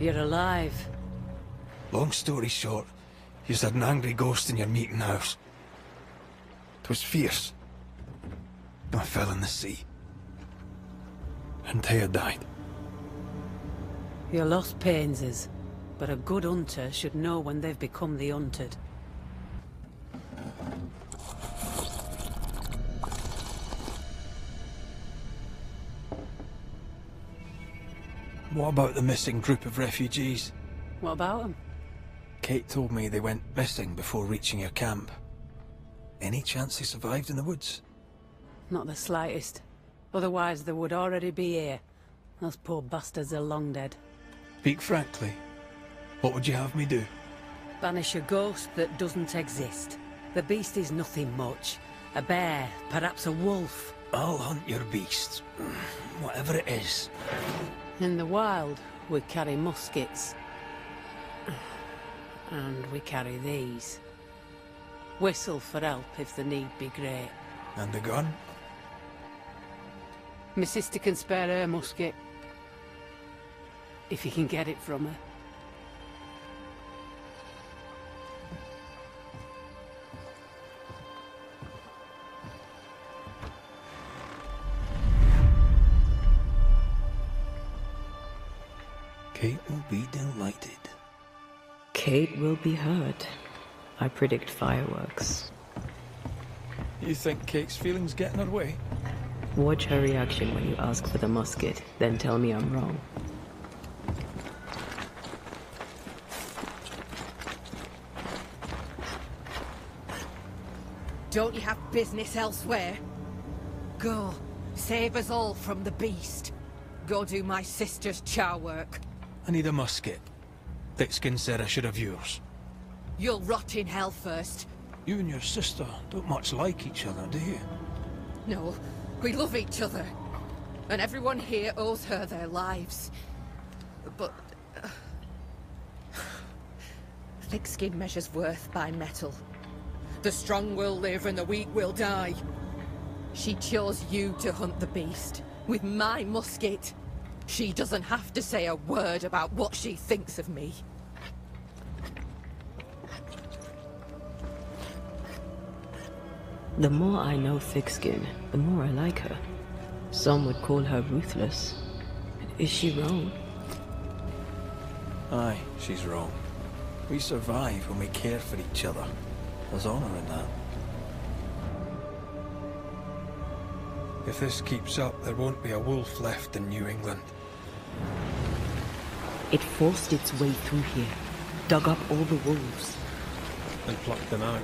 You're alive. Long story short, you had an angry ghost in your meeting house. It was fierce. I fell in the sea. And Taya died. Your loss pains us, but a good hunter should know when they've become the hunted. What about the missing group of refugees? What about them? Kate told me they went missing before reaching your camp. Any chance they survived in the woods? Not the slightest. Otherwise they would already be here. Those poor bastards are long dead. Speak frankly. What would you have me do? Banish a ghost that doesn't exist. The beast is nothing much. A bear, perhaps a wolf. I'll hunt your beast. Whatever it is. In the wild, we carry muskets. And we carry these. Whistle for help if the need be great. And the gun? My sister can spare her musket. If you can get it from her. Kate will be hurt. I predict fireworks. You think Kate's feelings get in her way? Watch her reaction when you ask for the musket, then tell me I'm wrong. Don't you have business elsewhere? Go. Save us all from the beast. Go do my sister's chow work. I need a musket. Thickskin said I should have yours. You'll rot in hell first. You and your sister don't much like each other, do you? No, we love each other. And everyone here owes her their lives. But... Uh, Thickskin measures worth by metal. The strong will live and the weak will die. She chose you to hunt the beast, with my musket. She doesn't have to say a word about what she thinks of me. The more I know Thickskin, the more I like her. Some would call her ruthless. Is she wrong? Aye, she's wrong. We survive when we care for each other. There's honor in that. If this keeps up, there won't be a wolf left in New England. It forced its way through here, dug up all the wolves. And plucked them out.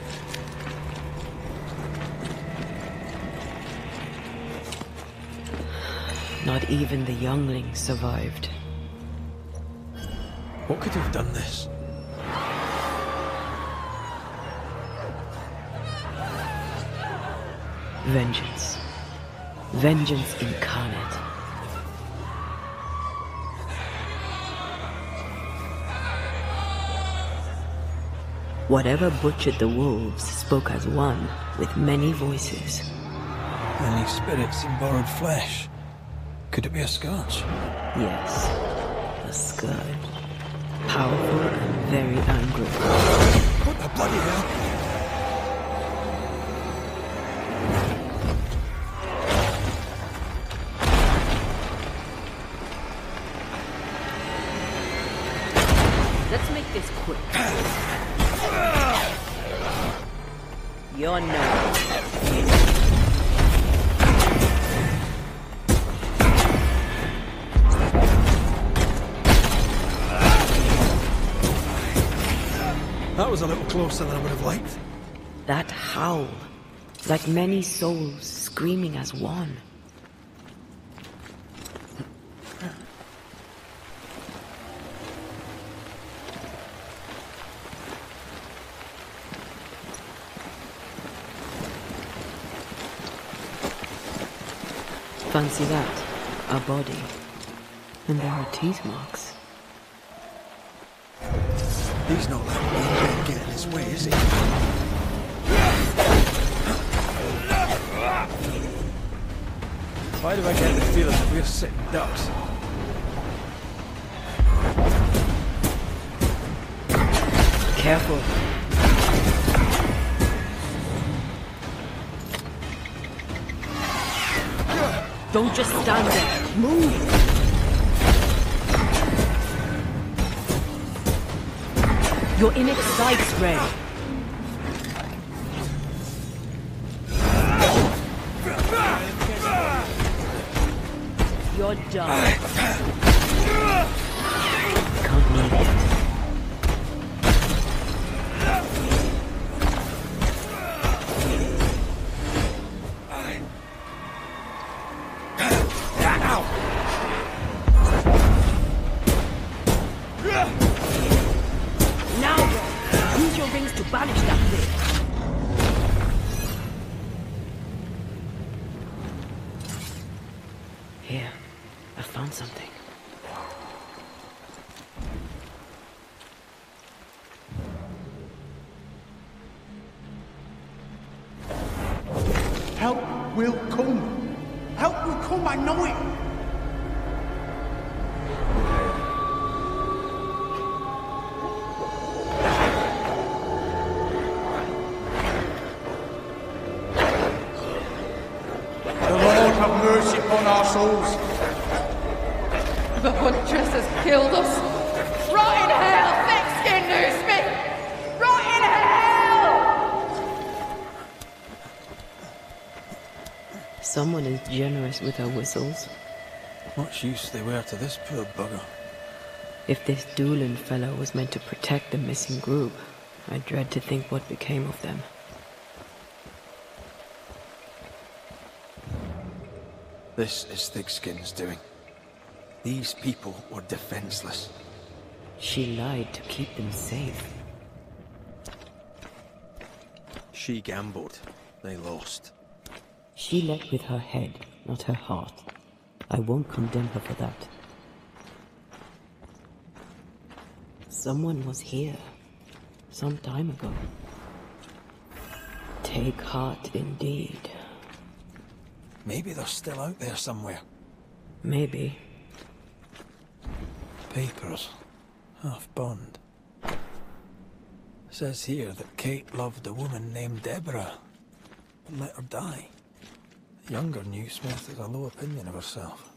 Not even the younglings survived. What could have done this? Vengeance. Vengeance incarnate. Whatever butchered the wolves spoke as one, with many voices. Many spirits in borrowed flesh. Could it be a scourge? Yes, a scourge. Powerful and very angry. What the bloody hell? Let's make this quick. You're no. That was a little closer than I would have liked. That howl, like many souls screaming as one. Fancy that, a body. And there are teeth marks. He's not letting way, is? Why do I get the feeling that we're sitting ducks? Careful. Don't just stand there. Move! You're in its sights, Ray. You're done. I found something. Help will come. Help will come, I know it. The Lord have mercy upon our souls. The Huntress has killed us. Rot in hell, Thickskin Newsmith! Rot in hell! Someone is generous with her whistles. Much use they were to this poor bugger. If this Doolin fellow was meant to protect the missing group, I dread to think what became of them. This is Thickskin's doing. These people were defenseless. She lied to keep them safe. She gambled. They lost. She led with her head, not her heart. I won't condemn her for that. Someone was here. Some time ago. Take heart indeed. Maybe they're still out there somewhere. Maybe. Papers. Half burned. Says here that Kate loved a woman named Deborah let her die. The younger Newsmith has a low opinion of herself.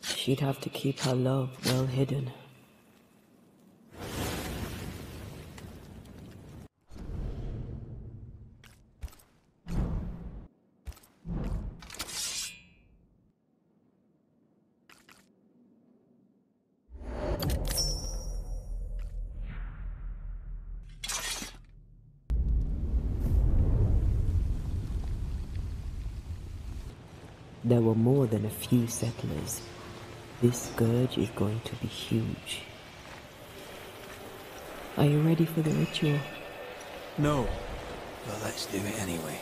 She'd have to keep her love well hidden. There were more than a few settlers. This scourge is going to be huge. Are you ready for the ritual? No. But let's do it anyway.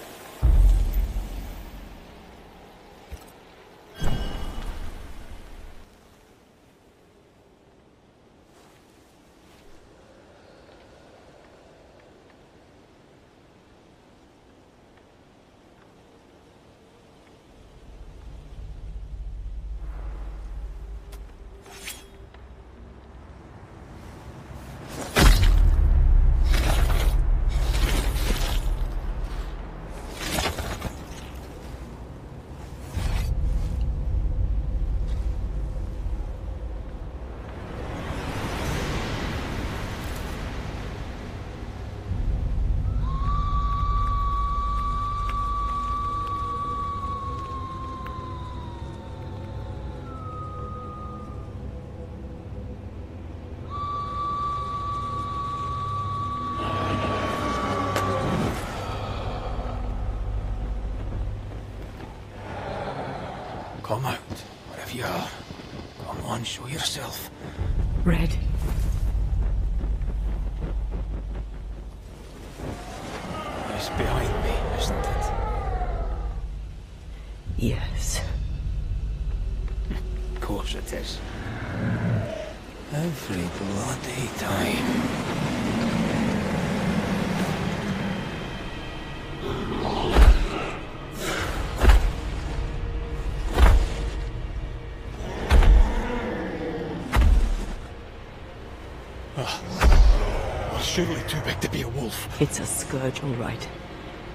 Come out, wherever you are. Come on, show yourself. Red. It's behind me, isn't it? Yes. Of course it is. Every bloody time. It's a scourge, all right.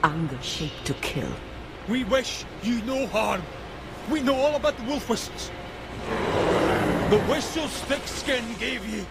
Anger shaped to kill. We wish you no harm. We know all about the wolf whistles. The whistles Thickskin gave you.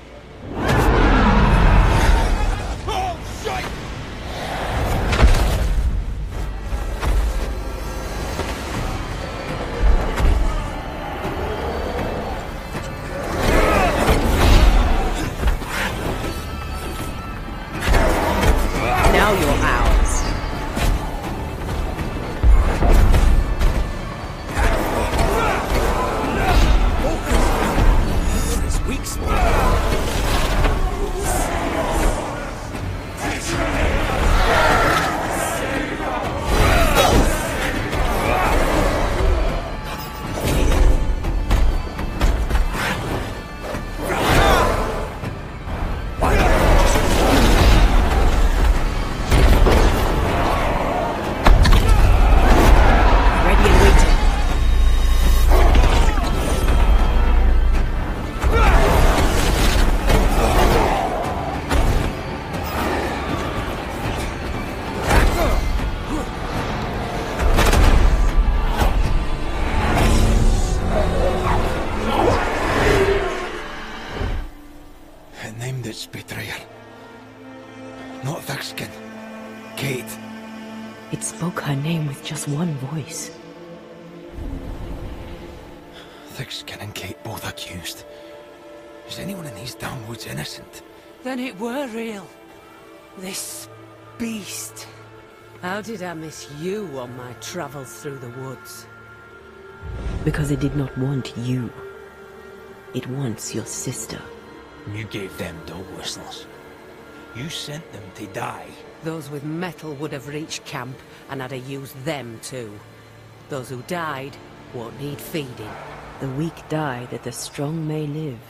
Not Thickskin. Kate. It spoke her name with just one voice. Thickskin and Kate both accused. Is anyone in these damn woods innocent? Then it were real. This beast. How did I miss you on my travels through the woods? Because it did not want you. It wants your sister. You gave them dog whistles. You sent them to die. Those with metal would have reached camp, and I'd have used them too. Those who died won't need feeding. The weak die that the strong may live.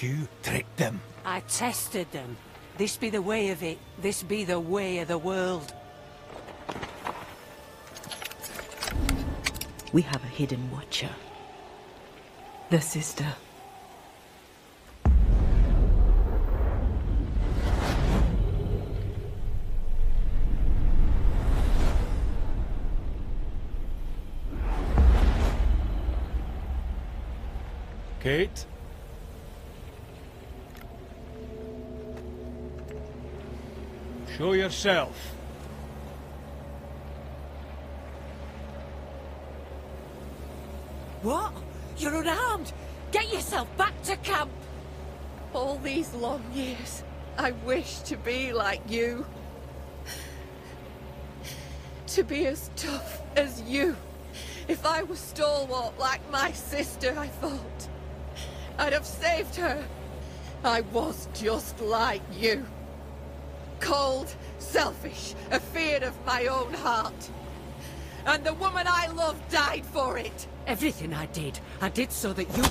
You tricked them. I tested them. This be the way of it. This be the way of the world. We have a hidden watcher. The sister. Kate? Show yourself. What? You're unarmed! Get yourself back to camp! All these long years, I wished to be like you. To be as tough as you. If I was stalwart like my sister, I thought, I'd have saved her. I was just like you. Cold, selfish, afeard of my own heart. And the woman I love died for it. Everything I did, I did so that you...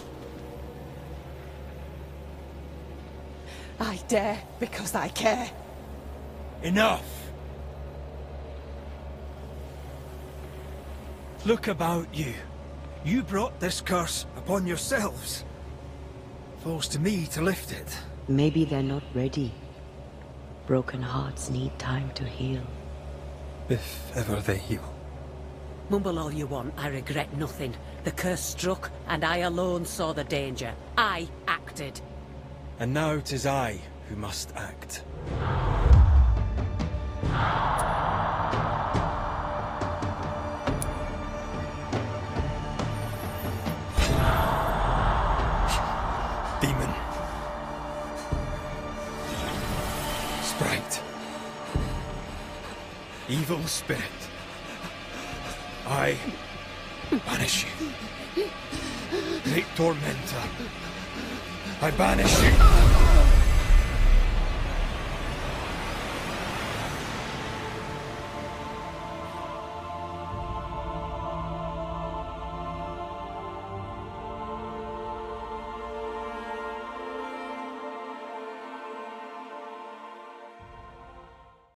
I dare because I care. Enough! Look about you. You brought this curse upon yourselves. Falls to me to lift it. Maybe they're not ready. Broken hearts need time to heal. If ever they heal. Mumble all you want, I regret nothing. The curse struck, and I alone saw the danger. I acted. And now 'tis I who must act. Evil spirit. I banish you. Great tormentor. I banish you.